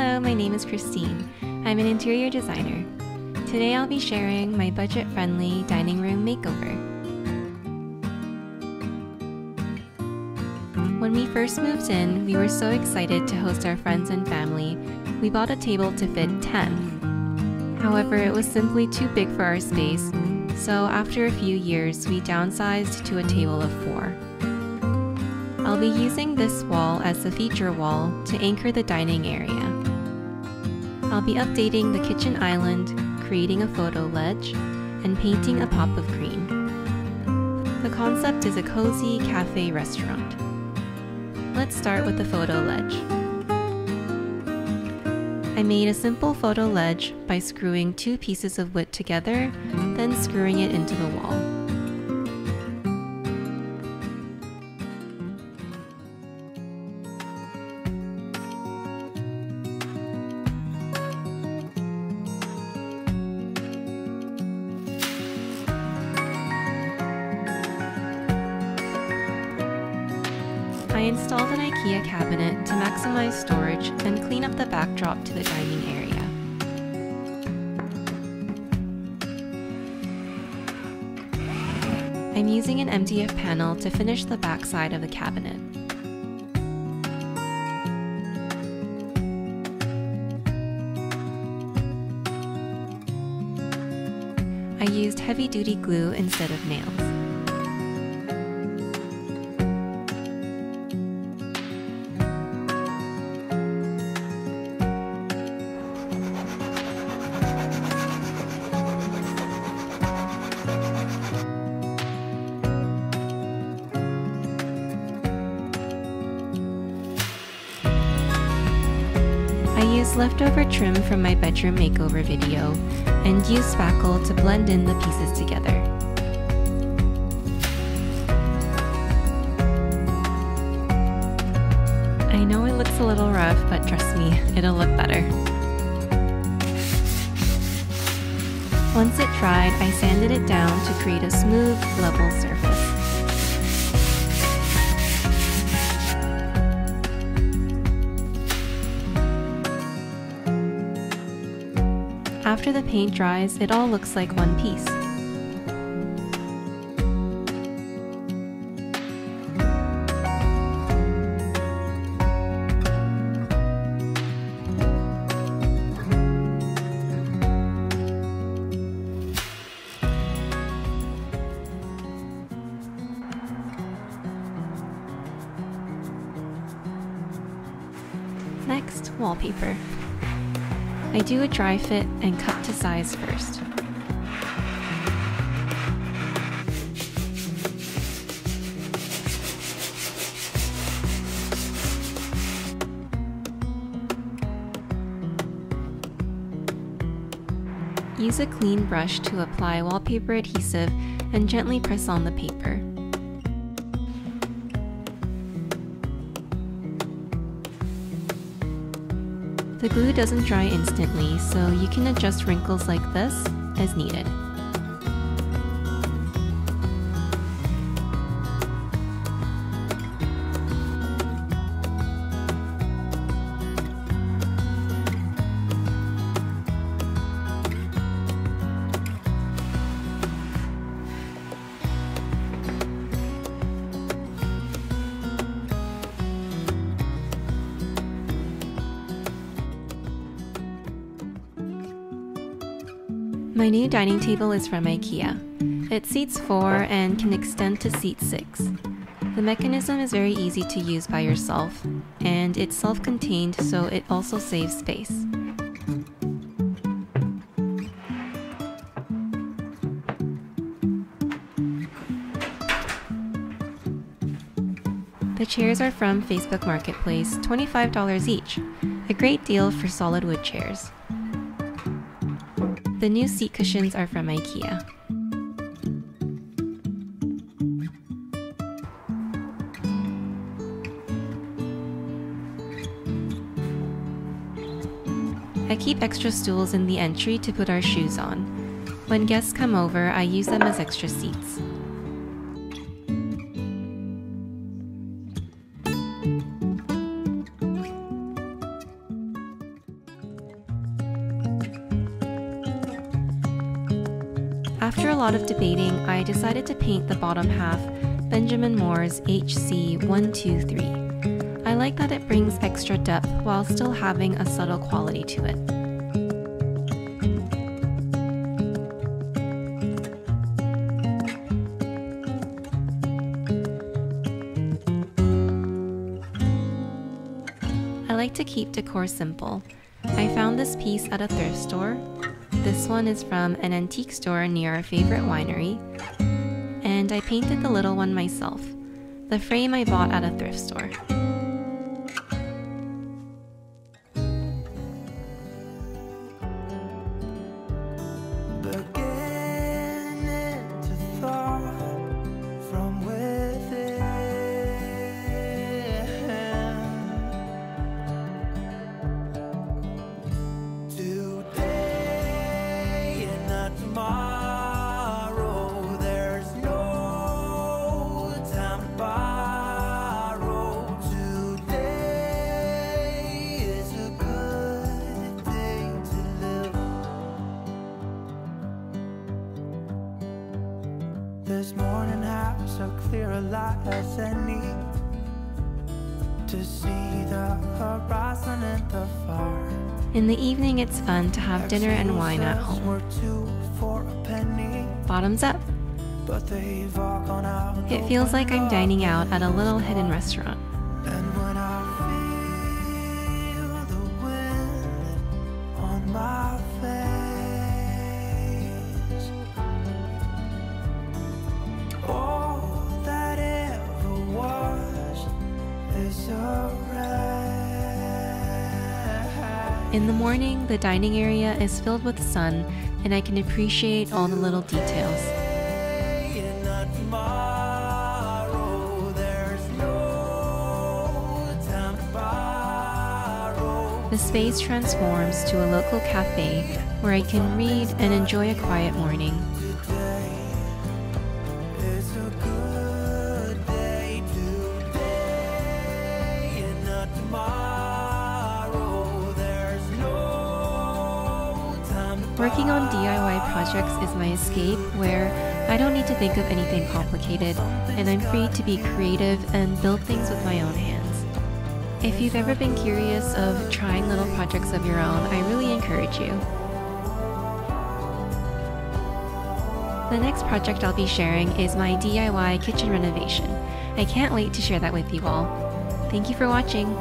Hello, my name is Christine. I'm an interior designer. Today I'll be sharing my budget friendly dining room makeover. When we first moved in, we were so excited to host our friends and family, we bought a table to fit 10. However, it was simply too big for our space, so after a few years, we downsized to a table of 4. I'll be using this wall as the feature wall to anchor the dining area. I'll be updating the kitchen island, creating a photo ledge, and painting a pop of green. The concept is a cozy cafe restaurant. Let's start with the photo ledge. I made a simple photo ledge by screwing two pieces of wood together, then screwing it into the wall. I installed an IKEA cabinet to maximize storage and clean up the backdrop to the dining area. I'm using an MDF panel to finish the backside of the cabinet. I used heavy-duty glue instead of nails. I used leftover trim from my bedroom makeover video and use spackle to blend in the pieces together. I know it looks a little rough, but trust me, it'll look better. Once it dried, I sanded it down to create a smooth, level surface. After the paint dries, it all looks like one piece. Next, wallpaper. I do a dry fit and cut to size first. Use a clean brush to apply wallpaper adhesive and gently press on the paper. The glue doesn't dry instantly, so you can adjust wrinkles like this as needed. My new dining table is from IKEA. It seats 4 and can extend to seat 6. The mechanism is very easy to use by yourself, and it's self-contained so it also saves space. The chairs are from Facebook Marketplace, $25 each, a great deal for solid wood chairs. The new seat cushions are from IKEA. I keep extra stools in the entry to put our shoes on. When guests come over, I use them as extra seats. Lot of debating, I decided to paint the bottom half Benjamin Moore's HC123. I like that it brings extra depth while still having a subtle quality to it. I like to keep decor simple. I found this piece at a thrift store. This one is from an antique store near our favorite winery. And I painted the little one myself. The frame I bought at a thrift store. Clear a light as any to see the horizon in the far. In the evening, it's fun to have dinner and wine at home. Were two for a penny, Bottoms up. but they've all gone out. It feels like I'm dining out at a little hidden restaurant. In the morning, the dining area is filled with sun, and I can appreciate all the little details. The space transforms to a local cafe where I can read and enjoy a quiet morning. Working on DIY projects is my escape where I don't need to think of anything complicated and I'm free to be creative and build things with my own hands. If you've ever been curious of trying little projects of your own, I really encourage you. The next project I'll be sharing is my DIY kitchen renovation. I can't wait to share that with you all. Thank you for watching.